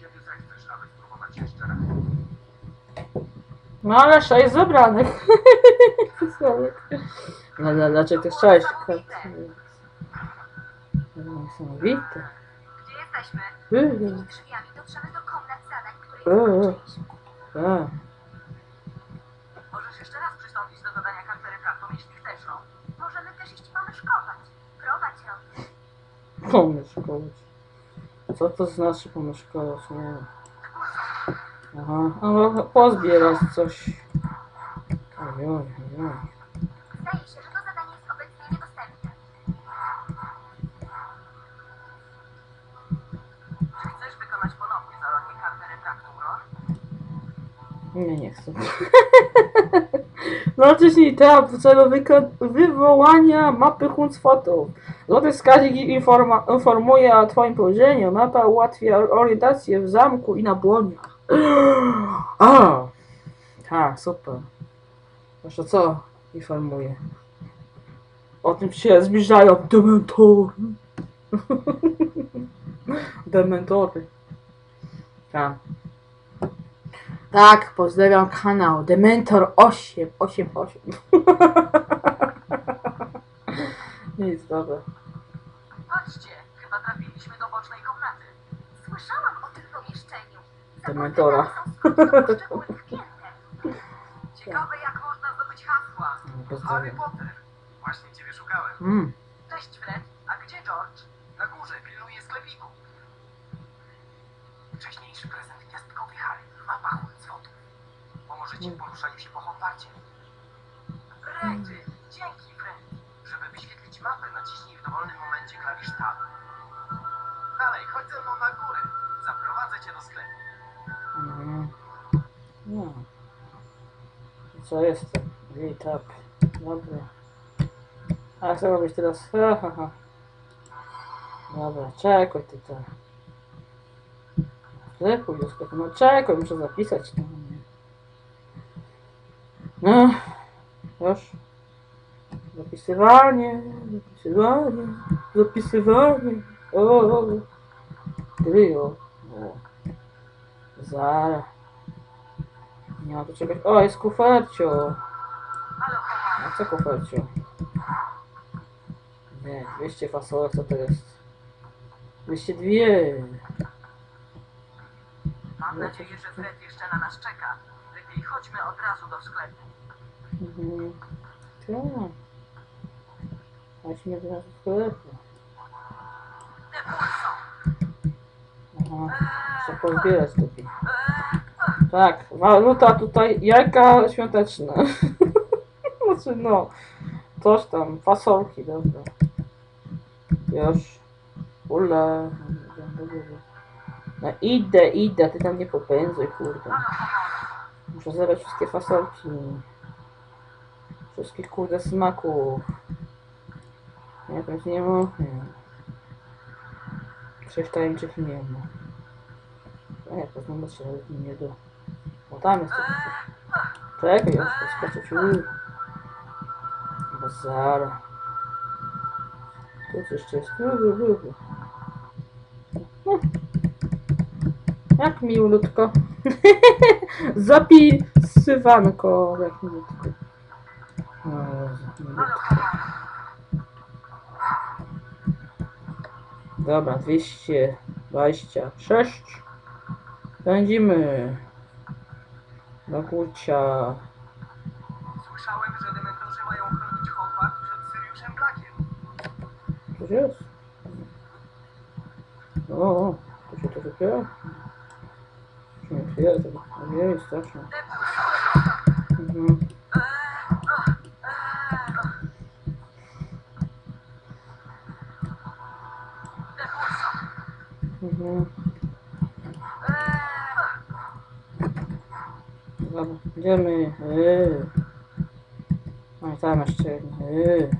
kiedy zechcesz, aby spróbować jeszcze raz. No ale sześć zebranych. No dla- dlaczego to sześć? No, Niesamowite. Gdzie jesteśmy? Yy, Tymi drzwiami dotrzemy do komnat zadań, których Eee. nie skończyliśmy. tak. Możesz jeszcze raz przystąpić do zadania kartery kartą, jeśli chcesz. Możemy też iść pomyszkować. Prowadź ją. Pomyszkować. Co to znaczy? Nie wiem. Aha, no pozbierać coś. Ojoj, ojoj. Zdaje się, że to zadanie jest obecnie niedostępne. Czy chcesz wykonać ponownie kartery? Nie, nie chcę. No wcześniej etap w celu wywołania mapy Huncfotów. Złoty wskaźnik informuje o Twoim położeniu. Mapa ułatwia orientację w zamku i na błoniach. A, tak, super. Proszę co informuje? O tym się zbliżają dementory. dementory. Tak. Tak, pozdrawiam kanał Dementor 888. Nic, dobra. Patrzcie, chyba trafiliśmy do bocznej komnaty. Słyszałam o tym pomieszczeniu. Dementora. Ciekawe, jak można zdobyć hasła. Harry Pozdrawiam. Potter! Właśnie ciebie szukałem. Mm. Cześć, Fred. A gdzie George? Na górze pilnuje sklepiku. Wcześniejszy prezent gwiazdkowy Harry. Mapa Huncfotów. Pomoże ci w poruszaniu się po Hogwarcie. Rety. Dzięki, Fred. Żeby wyświetlić mapę, naciśnij w dowolnym momencie klawisz Tab. Dalej, chodź ze mną na górę. Zaprowadzę cię do sklepu. Mhm. No. Co jest to? Witab. Dobra. A chcę robić teraz. Ha, ha, ha. Dobra, czekaj ty to. Sklepu. No czekaj, muszę zapisać. No. No. już. Zapisywanie, zapisywanie, zapisywanie. O, o, o. Zara. Nie ma tu czegoś. O, jest kufercio. A co kufercio? Nie, 200 fasolek, co to jest? 202. Mam nadzieję, że Fred jeszcze na nas czeka. Lepiej chodźmy od razu do sklepu. Mhm. Tak. Chodźmy teraz do sklepu. Depulso. Aha. Muszę pozbierać lepiej. Tak, waluta tutaj, jajka świąteczne. znaczy no, coś tam, fasolki, dobra. Już. Ule. No idę, idę, ty tam nie popędzuj, kurde. Muszę zebrać wszystkie fasolki. Wszystkich kurde smaków. Jakąś nie. Nie. Sześć tajemniczych nie ma. A jak to znowu się nie do. O tam jest to. Czekaj, ja skoczyć. Uuu. Bazara. Tu coś jeszcze jest. No. Jak miłutko. Zapisywanko. Jak miłutko. O miłutko. Dobra, 226. Pędzimy. Do kurcia. Słyszałem, że dementorzy mają chronić Hogwart przed Syriuszem Blackiem. Coś jest? O, to się to otwiera? Się nie. Ojej, strasznie. Mhm. Mhm. Dobra, idziemy. Yy. No i tam jeszcze jedno. Yy.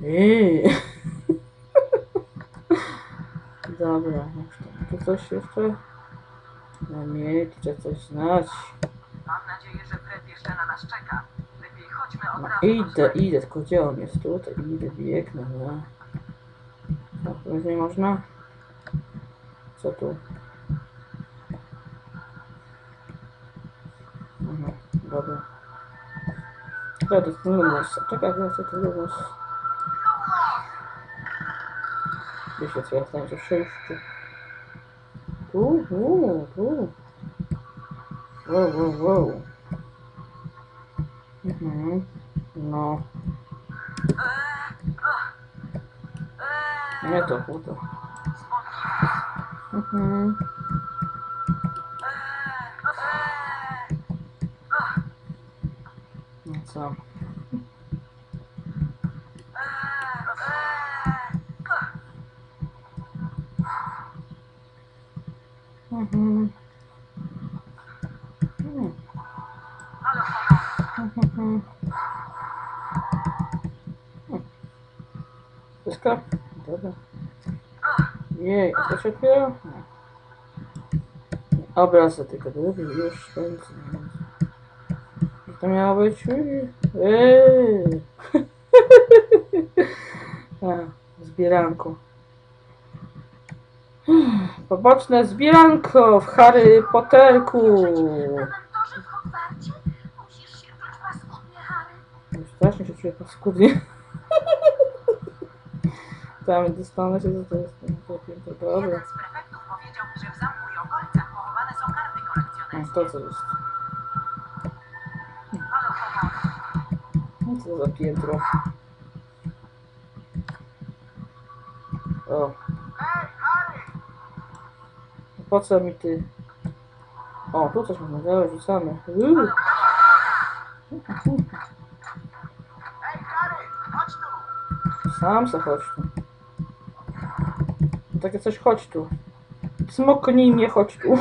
Yy. Dobra. Tu coś jeszcze? No nie, czy coś znać. Mam nadzieję, że Fred jeszcze na nas czeka. Lepiej chodźmy od No razu idę, idę, tylko gdzie on jest? Tutaj idę, biegnę, no. Tak, to nie można? Co Co tu? Mhm, dobra. Czekaj, to jest lumos. Czekaj, ja chcę ten lumos. Gdzie się otwiera tam to przejściu? Tu, tu, tu. Wow, wow, wow. Mhm. No. Nie to, to. Mhm. No co? Mhm. Wszystko? Dobra. Jej, to się otwiera? Obraz tylko drugi, już będzie. To miało być... Eee. A, zbieranko. Poboczne zbieranko w Harry Potterku. Strasznie się czuję paskudnie. Tam dostanę się, to jest piękne, dobra. Kolekcjonerskie. to co jest? No co za piętro. O! Po co mi ty? O, tu coś mamy, dobra, rzucamy. Uuu. Sam se chodź tu. Takie coś, chodź tu. Smoknij mnie, chodź tu.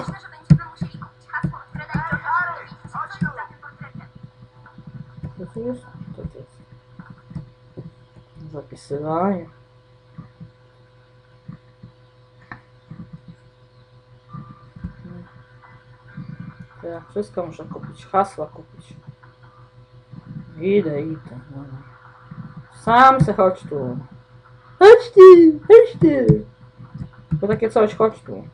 Co to jest? Co to jest? Zapisywanie. To ja wszystko muszę kupić. Hasła kupić. Idę, idę. Dobra. Sam se chodź tu. Chodź ty, chodź ty. To takie coś, chodź tu.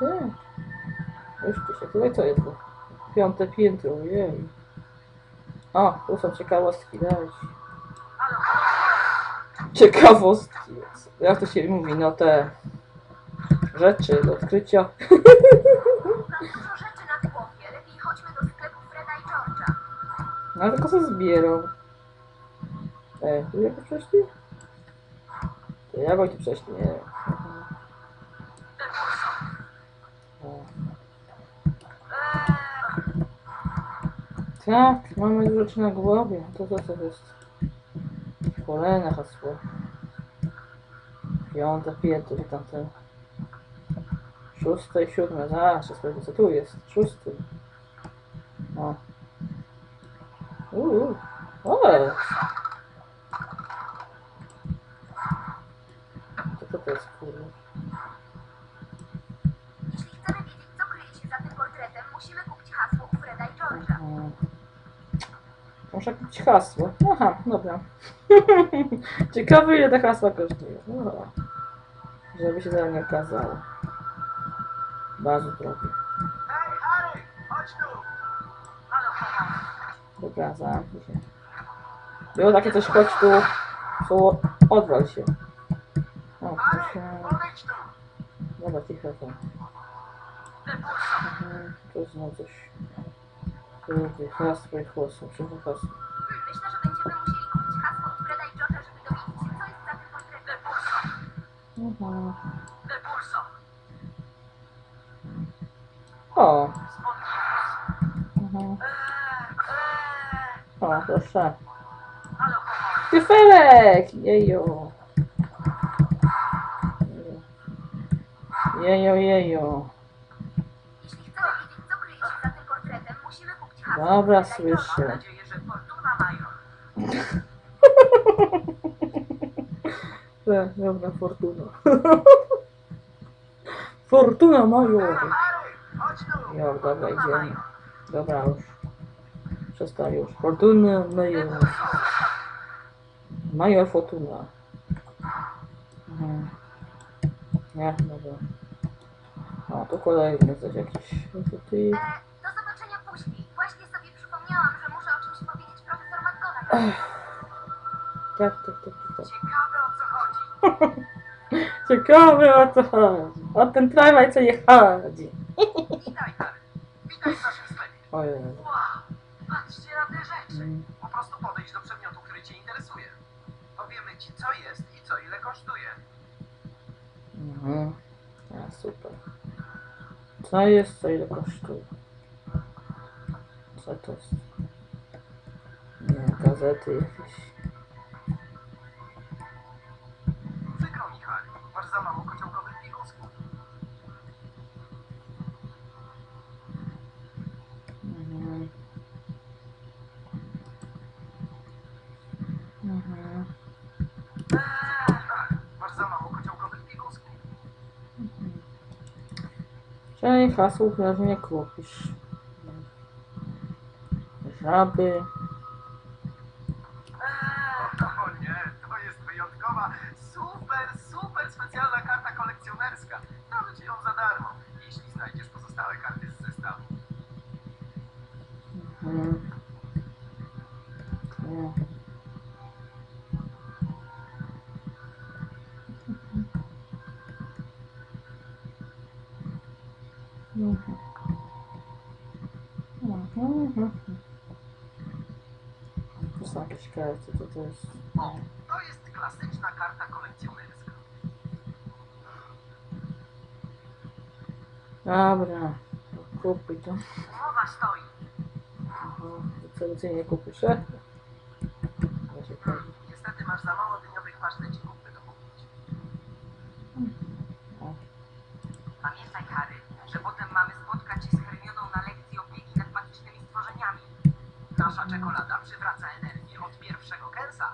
Ty. Jeszcze się, tutaj co jest? Piąte piętro, ojej. O, tu są ciekawostki, dać. Halo, Ciekawostki. Jak to się mówi, no te rzeczy do odkrycia. Dużo rzeczy na. Lepiej chodźmy do sklepu Freda i George'a. No tylko co zbierał. Ej, tu jak przeszli? To jak oni tu przeszli? Nie wiem. Mhm. O. Tak, mamy rzeczy na głowie. To co to jest? Kolejne hasło. Piąte, piętro, to tamten. Szóste i siódme. Zaraz, sprawdzę co tu jest. Szósty. O. Uuu. O. Co to, to jest kurde? Jeśli chcemy wiedzieć, co kryje się za tym portretem, musimy kupić hasło u Freda i George'a. Muszę kupić hasło. Aha, dobra. Ciekawe ile te hasła kosztują. No. Żeby się zaraz nie okazało. Bardzo drogie. Harry! Chodź tu! Dobra, zamknij się. Było takie coś, chodź tu. Słowo, odwal się. O, proszę. Dobra, cicho tam. Mhm, Tu znowu coś. Kurde, hasło i chłosło. Przyszło hasło. Myślę, że będziemy musieli kupić hasło od Freda i żeby dowiedzieć się, co jest za tym portretem. Mhm. Depulso. O. Mhm. O, proszę. Tyfelek! Jejo. Jejo, jejo. Dobra, słyszę. Mam nadzieję, że Fortuna Major. Tak, dobra, fortuna. Fortuna major. Chodź tu! Jo, dobra, idziemy. Dobra, już. Przestań już. Fortuna major. Major Fortuna. Mhm. Nie, dobra. O, to kolejny coś jakiś. Później. Właśnie sobie przypomniałam, że muszę o czymś powiedzieć profesor McGonagall. Tak, tak, tak, tak. Ciekawe o co chodzi. Ciekawe o co chodzi. O ten tramwaj co nie chodzi. Witaj, Harry. Witaj w naszym sklepie. Ojej. Wow, patrzcie na te rzeczy. Mm. Po prostu podejdź do przedmiotu, który Cię interesuje. Powiemy Ci, co jest i co ile kosztuje. Mhm. A, super. Co jest, co ile kosztuje? Co to jest? Nie, gazety jakieś. Przykro mi, Harry. Masz za mało kociołkowych piekusków. Mhm. Mhm. Masz za mało kociołkowych piekusków. Czyli hasłów już nie kupisz. Żaby. O nie, to jest wyjątkowa, super, super specjalna karta kolekcjonerska. Damy Ci ją za darmo, jeśli znajdziesz pozostałe karty z zestawu. Mhm. Nie. Mhm. Mhm. To jakieś karty, to to jest... O, to jest klasyczna karta kolekcjonerska. Dobra, kupuj to. Umowa stoi. Aha, Co nie kupisz, powiem. Niestety masz za mało dyniowych pasztecików, by to kupić. Pamiętaj, Harry, że potem mamy spotkać się z Hermioną na lekcji opieki nad magicznymi stworzeniami. Nasza czekolada przywraca pierwszego kęsa.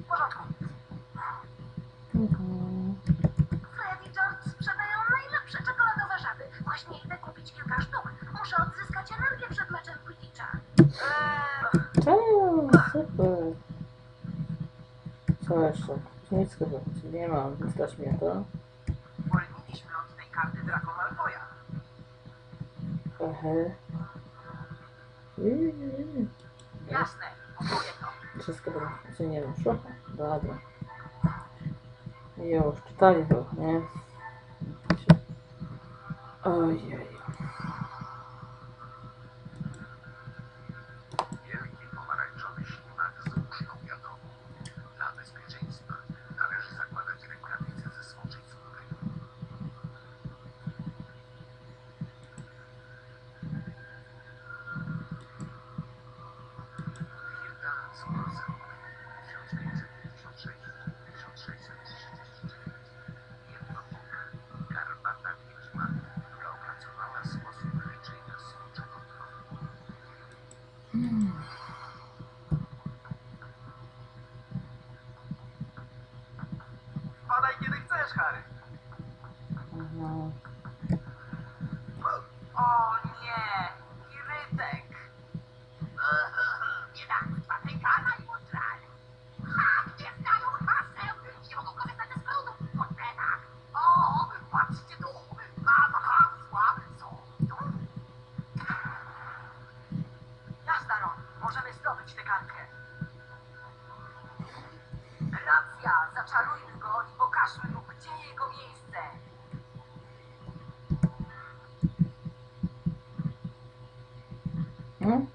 W porządku. Fred i George sprzedają najlepsze czekoladowe żaby. Właśnie idę kupić kilka sztuk. Muszę odzyskać energię przed meczem Quidditcha. Eee, Czemu? Super. Co jeszcze? Nic chyba. Nie mam, też mnie to. Uwolniliśmy od tej karty Draco Malfoya. Ehe. Co nie wiem, szło? Dobra. Już, czytali to, nie? Ojej. Wielki pomarańczowy Hum?